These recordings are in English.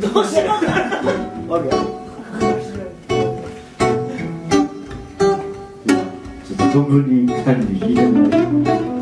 どうしよう。わけちょっと存分に二人に弾いてもらい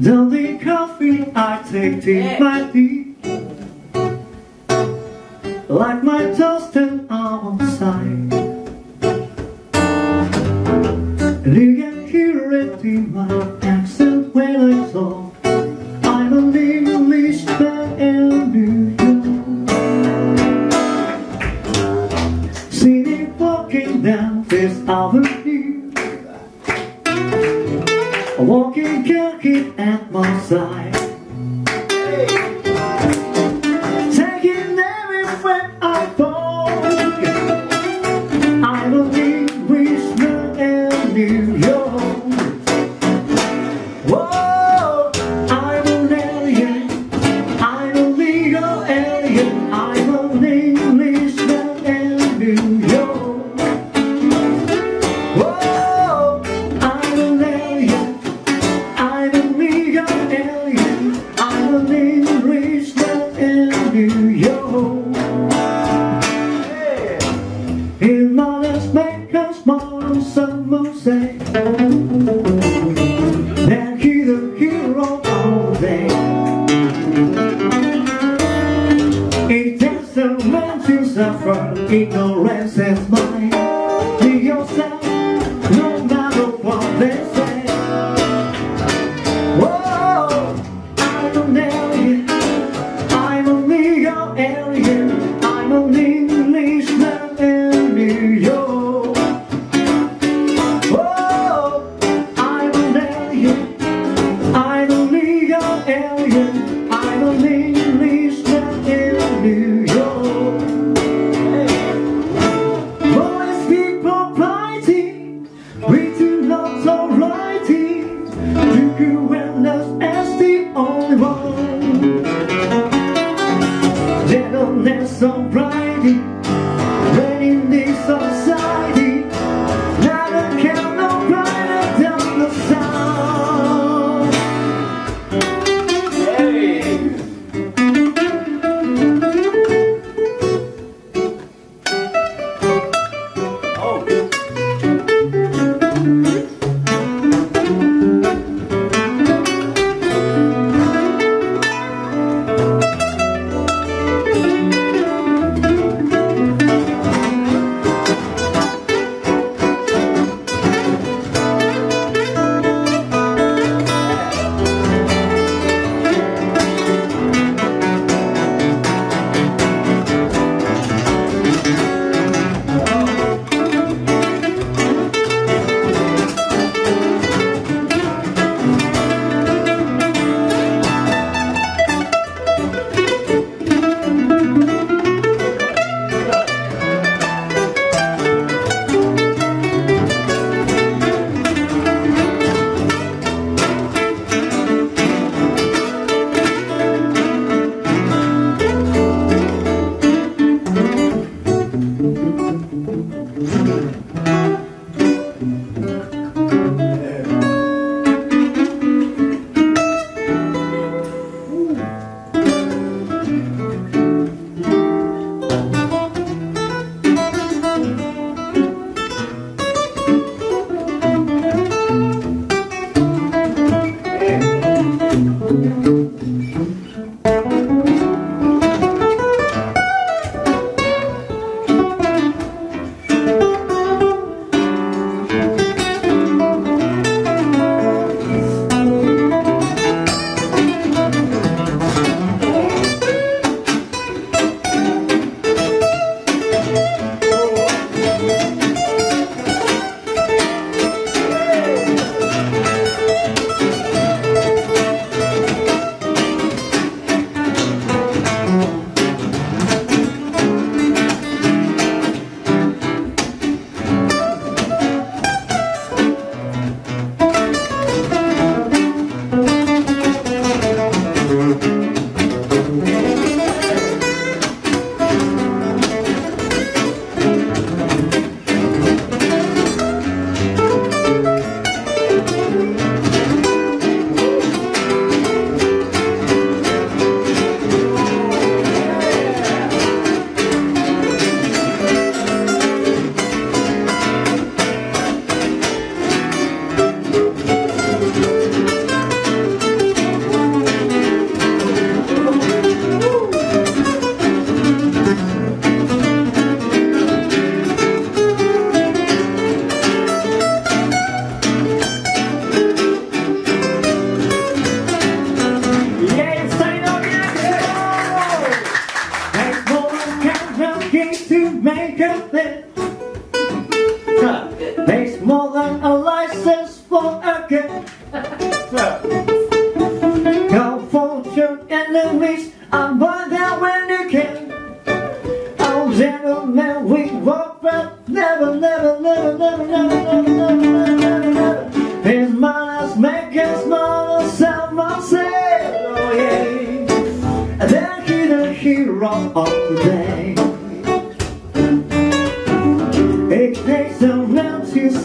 Don't need coffee, I take tea, my tea. Like my toast and outside And you can hear it in my accent when I talk. I'm an Englishman in New York See me walking down Fifth Avenue. Walking, walking khaki at get. Makes more than a license for a gift. Go for two enemies, I'm one that when you can. Oh, gentlemen, we walk but never, never, never, never, never, never, never, never, never, never. His manners make us more someone say, oh yeah. And then he's a hero.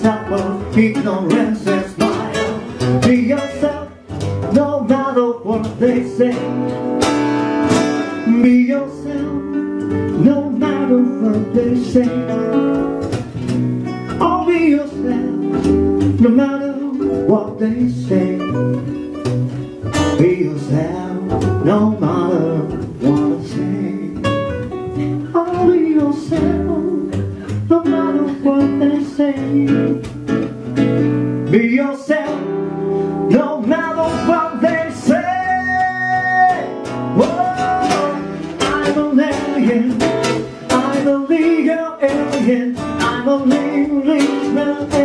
Suffer ignorance and smile. Be yourself, no matter what they say. Be yourself, no matter what they say. Oh, be yourself, no matter what they say. Be yourself, no matter Be yourself, no matter what they say. Whoa, I'm an alien, I'm a legal alien, I'm an Englishman in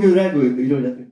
그러게 의뢰하고 이러냐.